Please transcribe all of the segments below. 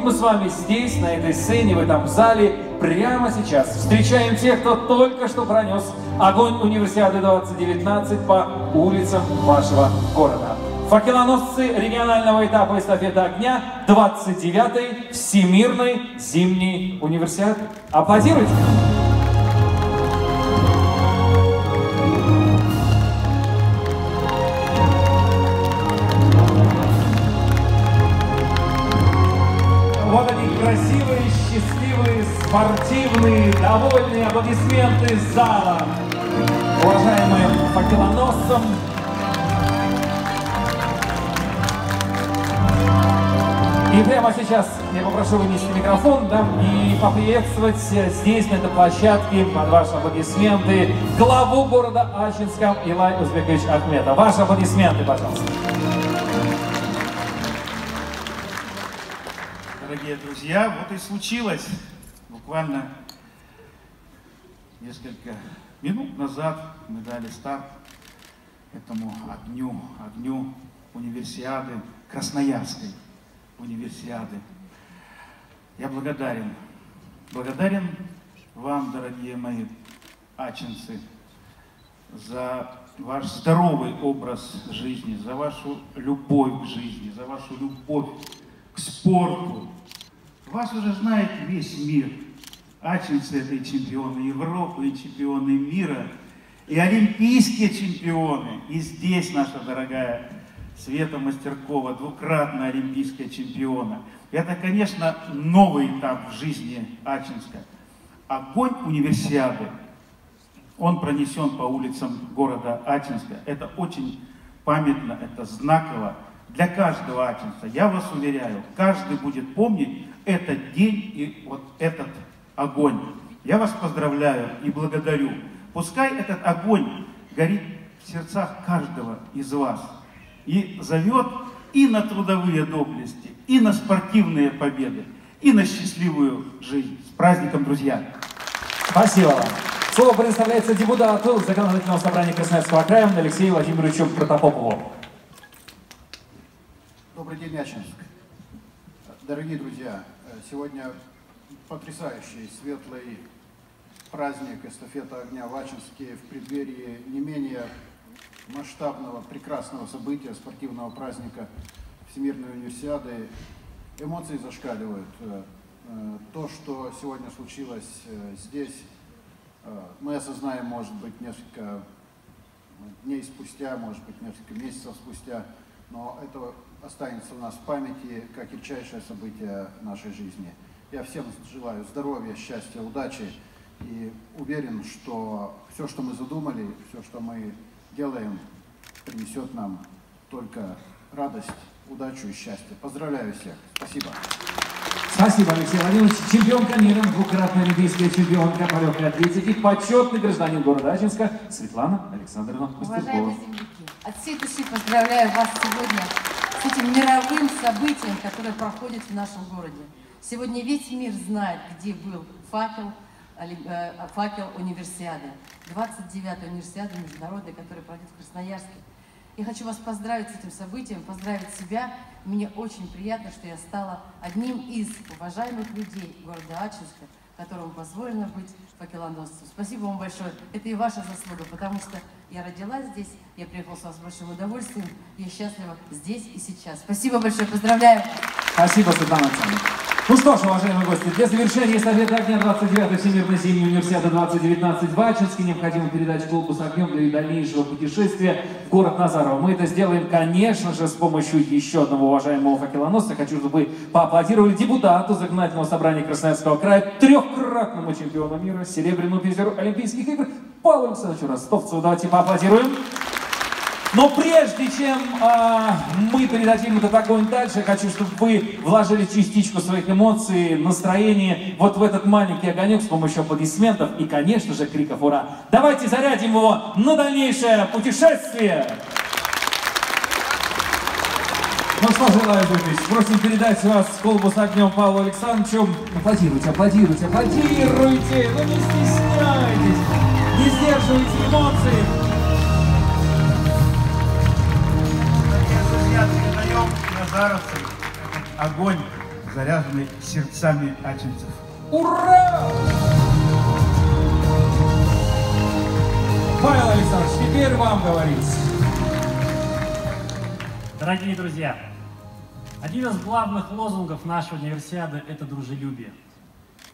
вот мы с вами здесь, на этой сцене, в этом зале, прямо сейчас встречаем тех, кто только что пронес огонь Универсиады 2019 по улицам вашего города. Факелоносцы регионального этапа эстафеты огня 29-й Всемирной зимней универсиады. Аплодируйте! Спортивные, довольные аплодисменты зала. Уважаемым факелоносцам, И прямо сейчас я попрошу вынести микрофон да, и поприветствовать здесь, на этой площадке, под ваши аплодисменты, главу города Ачинска Илай Узбекович Ахметов. Ваши аплодисменты, пожалуйста. Дорогие друзья, вот и случилось буквально несколько минут назад мы дали старт этому огню, огню универсиады Красноярской универсиады. Я благодарен, благодарен вам, дорогие мои ачинцы, за ваш здоровый образ жизни, за вашу любовь к жизни, за вашу любовь к спорту. Вас уже знает весь мир. Ачинцы – это и чемпионы Европы, и чемпионы мира, и олимпийские чемпионы. И здесь наша дорогая Света Мастеркова, двукратная олимпийская чемпиона. Это, конечно, новый этап в жизни Ачинска. Огонь универсиады, он пронесен по улицам города Ачинска. Это очень памятно, это знаково для каждого ачинца. Я вас уверяю, каждый будет помнить этот день и вот этот огонь. Я вас поздравляю и благодарю. Пускай этот огонь горит в сердцах каждого из вас и зовет и на трудовые доблести, и на спортивные победы, и на счастливую жизнь. С праздником, друзья! Спасибо вам. Слово предоставляется депутату Законодательного собрания Красноярского края Алексею Владимировичу Протопопову. Добрый день, Ячинск. Дорогие друзья, сегодня потрясающий, светлый праздник эстафета огня в Ачинске в преддверии не менее масштабного, прекрасного события, спортивного праздника Всемирной универсиады. Эмоции зашкаливают. Э, э, то, что сегодня случилось э, здесь, мы осознаем, может быть, несколько дней спустя, может быть, несколько месяцев спустя, но это останется у нас в памяти как ярчайшее событие нашей жизни. Я всем желаю здоровья, счастья, удачи и уверен, что все, что мы задумали, все, что мы делаем, принесет нам только радость, удачу и счастье. Поздравляю всех. Спасибо. Спасибо, Алексей Владимирович. Чемпионка мира, двукратная олимпийская чемпионка по легкой атлетике, почетный гражданин города Ачинска Светлана Александровна Уважаемые земляки, от всей души поздравляю вас сегодня с этим мировым событием, которое проходит в нашем городе. Сегодня весь мир знает, где был факел, Э, факел универсиады. 29-я универсиада международная, которая пройдет в Красноярске. Я хочу вас поздравить с этим событием, поздравить себя. Мне очень приятно, что я стала одним из уважаемых людей города Ачинска, которому позволено быть факелоносцем. Спасибо вам большое. Это и ваша заслуга, потому что я родилась здесь, я приехала с вас с большим удовольствием, я счастлива здесь и сейчас. Спасибо большое, поздравляю. Спасибо, Светлана Александровна. Ну что ж, уважаемые гости, для завершения эстафеты огня 29-й Всемирной зимней универсиады 2019 в Ачинске необходимо передать колбу с огнем для дальнейшего путешествия в город Назарово. Мы это сделаем, конечно же, с помощью еще одного уважаемого факелоносца. Хочу, чтобы вы поаплодировали депутату Законодательного собрания Красноярского края, трехкратному чемпиону мира, серебряному призеру Олимпийских игр Павлу Александровичу Ростовцеву. Давайте поаплодируем. Но прежде чем э, мы передадим этот огонь дальше, хочу, чтобы вы вложили частичку своих эмоций, настроения вот в этот маленький огонек с помощью аплодисментов и, конечно же, криков «Ура!». Давайте зарядим его на дальнейшее путешествие! Ну что, желаю Дмитриевич, просим передать вас колбу с огнем Павлу Александровичу. Аплодируйте, аплодируйте, аплодируйте, ну не стесняйтесь, не сдерживайте эмоции. Назаровцы, огонь заряженный сердцами ачинцев. Ура! Павел Александрович, теперь вам говорить. Дорогие друзья, один из главных лозунгов нашей универсиады – это дружелюбие.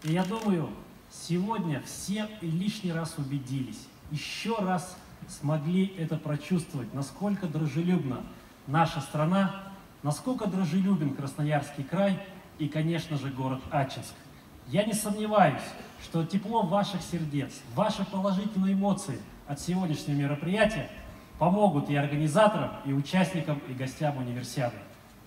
И я думаю, сегодня все и лишний раз убедились, еще раз смогли это прочувствовать, насколько дружелюбна наша страна, насколько дружелюбен Красноярский край и, конечно же, город Ачинск. Я не сомневаюсь, что тепло ваших сердец, ваши положительные эмоции от сегодняшнего мероприятия помогут и организаторам, и участникам, и гостям универсиады.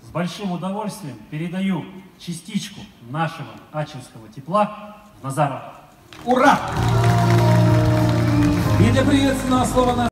С большим удовольствием передаю частичку нашего ачинского тепла в Назаров. Ура! И для слова на